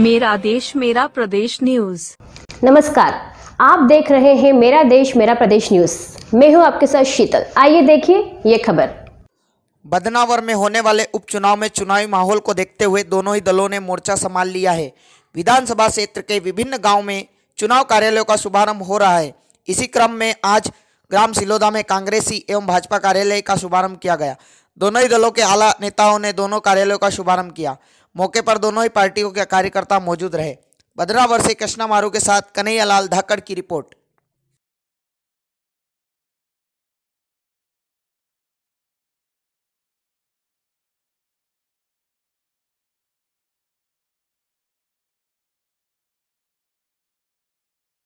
मेरा देश मेरा प्रदेश न्यूज़। नमस्कार आप देख रहे हैं मेरा देश मेरा प्रदेश न्यूज़। मैं हूँ आपके साथ शीतल। आइए देखिए ये खबर। बदनावर में होने वाले उपचुनाव में चुनावी माहौल को देखते हुए दोनों ही दलों ने मोर्चा संभाल लिया है। विधानसभा क्षेत्र के विभिन्न गाँव में चुनाव कार्यालयों का शुभारंभ हो रहा है। इसी क्रम में आज ग्राम सिलोदा में कांग्रेसी एवं भाजपा कार्यालय का शुभारंभ किया गया। दोनों ही दलों के आला नेताओं ने दोनों कार्यालयों का शुभारंभ किया। मौके पर दोनों ही पार्टियों के कार्यकर्ता मौजूद रहे। भद्रावर से कृष्णा मारू के साथ कन्हैयालाल धाकड़ की रिपोर्ट।